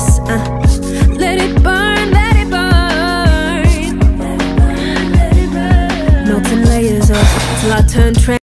surface. Uh. Let it burn, let it burn. Melting layers of till I turn trans.